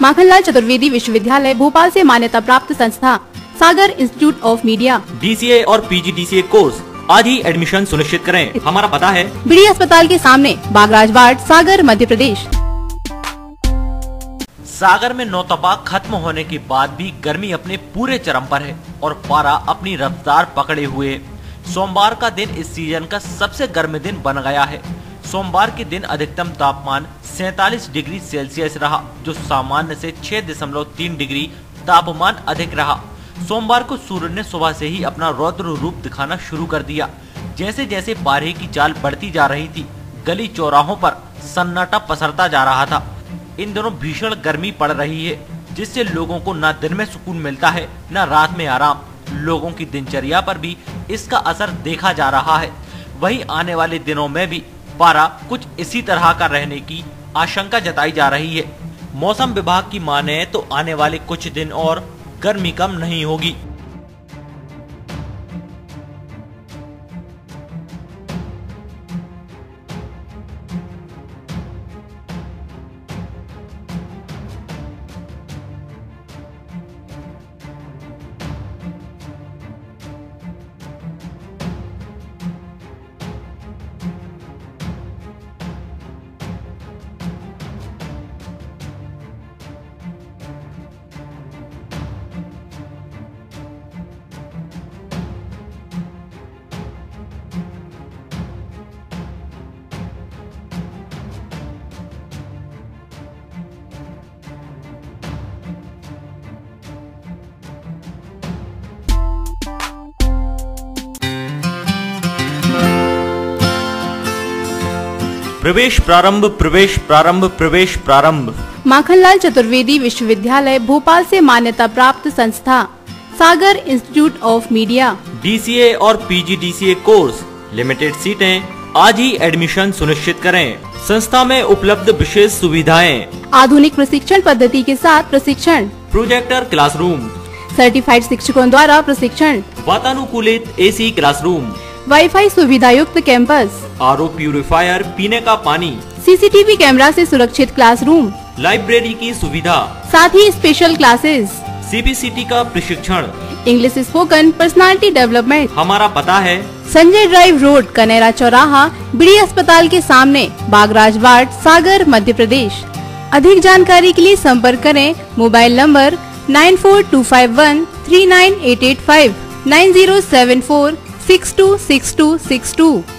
माखनलाल चतुर्वेदी विश्वविद्यालय भोपाल से मान्यता प्राप्त संस्था Sagar institute of media. DCA और पीजीडीसीए कोर्स आज ही एडमिशन सुनिश्चित करें। हमारा पता है। बीडी अस्पताल के सामने बागराज वार्ड सागर मध्य प्रदेश। सागर में नौतपा खत्म होने के बाद भी गर्मी अपने पूरे चरम पर है और पारा अपनी रफ्तार पकड़े हुए। सोमवार का दिन इस सीज़न का सबसे गर्म दिन बन गया है। सोमवार के दिन अधिकतम तापमान 47 डिग्री सेल्सियस रहा, जो सामान्य से 6.3 डिग्री तापमान अधिक रहा। सोमवार को सूर्य ने सुबह से ही अपना रौद्र रूप दिखाना शुरू कर दिया। जैसे जैसे पारे की चाल बढ़ती जा रही थी, गली चौराहों पर सन्नाटा पसरता जा रहा था। इन दिनों भीषण गर्मी पड़ रही है, जिससे लोगों को न दिन में सुकून मिलता है, न रात में आराम। लोगों की दिनचर्या पर भी इसका असर देखा जा रहा है। वही आने वाले दिनों में भी पारा कुछ इसी तरह का रहने की आशंका जताई जा रही है। मौसम विभाग की माने तो आने वाले कुछ दिन और गर्मी कम नहीं होगी। प्रवेश प्रारंभ प्रवेश प्रारंभ प्रवेश प्रारंभ। माखनलाल चतुर्वेदी विश्वविद्यालय भोपाल से मान्यता प्राप्त संस्था Sagar institute of media. DCA और पीजीडीसीए कोर्स लिमिटेड सीटें आज ही एडमिशन सुनिश्चित करें। संस्था में उपलब्ध विशेष सुविधाएँ। आधुनिक प्रशिक्षण पद्धति के साथ प्रशिक्षण। प्रोजेक्टर क्लासरूम सर्टिफाइड शिक्षकों द्वारा प्रशिक्षण। वातानुकूलित एसी क्लासरूम वाईफाई सुविधा युक्त कैंपस आर प्यूरिफायर पीने का पानी. सीसीटीवी कैमरा से सुरक्षित क्लासरूम लाइब्रेरी की सुविधा. साथ ही स्पेशल क्लासेस सीबीसीटी का प्रशिक्षण. इंग्लिश स्पोकन पर्सनालिटी डेवलपमेंट हमारा पता है. संजय ड्राइव रोड कनेरा चौराहा बीडी अस्पताल के सामने बागराज वार्ड सागर मध्य प्रदेश. अधिक जानकारी के लिए संपर्क करें mobile number nine four two five one three nine eight eight five nine zero seven four 626262